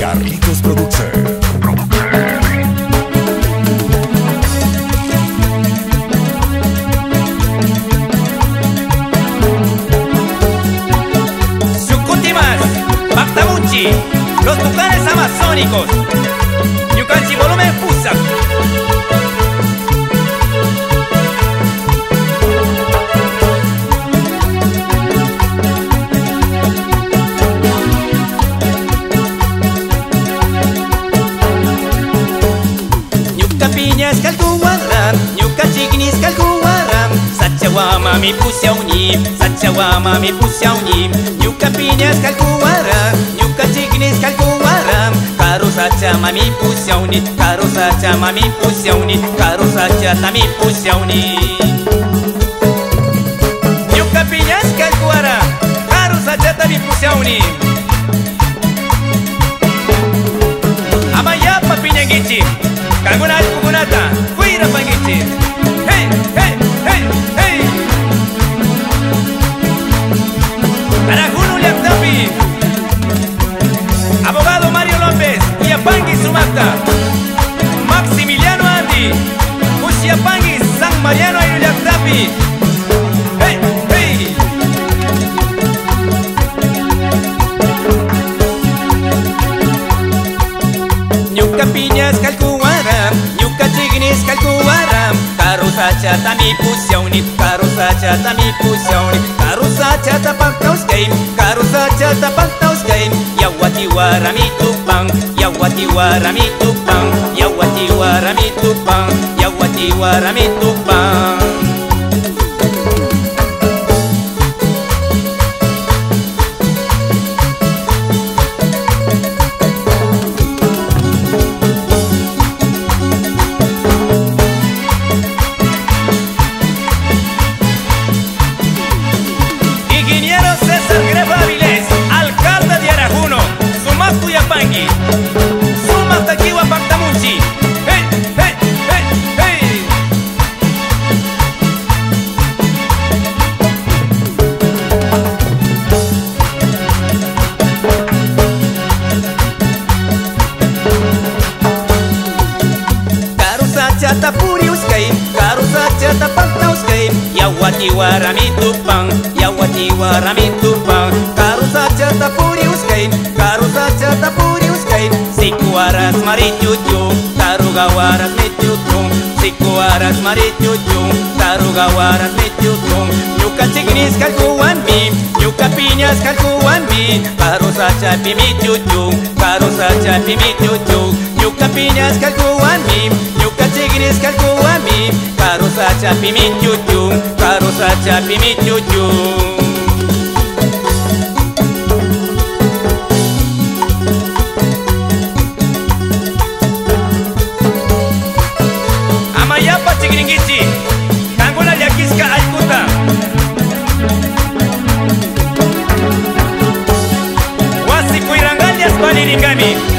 Carlitos Producer. Sucutimas, Bactabuchi, los tucanes amazónicos. Kalkuwaram, nyuka chignis kalkuwaram Sachawama mi pusiauni, sachawama mi pusiauni Nyuka piñas nyuka chignis kalkuwaram Karo sachama mi pusiauni, karo sachama mi pusiauni Karo sachata mi pusiauni Nyuka piñas kalkuwaram, karo sachata mi pusiauni Amayapa pinyangichi Kagunat plata, fuera paquete. ¡Hey, hey, hey, hey! Para Juno Laptopi, abogado Mario López y a Pangui Sumata, Maximiliano Andy, Uchiapangui San Mariano y Laptopi. Nunca piñas calcúa Karo sacha tami pusiauni Karo sacha tami pusiauni Karo sacha tapaktaus kaim Karo sacha tapaktaus kaim Yawati warami tupang Yawati warami tupang Yawati warami tupang Yawati warami tupang Atata puriuskay Karusachata pantauskay Yawati warami tupang Yawati warami tupang Karusachata puriuskay Karusachata puriuskay Sikuaras marityutyu Tarugawaras mityutum Sikuaras marityutyu Tarugawaras mityutum Nyukanchik niskalkuwanmi Siku aras maricucu, taruga waras mecucung Nyuka cignis kalkuan mi, nyuka piñas kalkuan mi Karo sacha pimi karo sacha pimi cucung Nyuka piñas kalkuan mi, nyuka cignis kalkuan mi Karo sacha pimi karo sacha pimi cucung Amayapa Chigiringichi, Kangula Lady Gabby.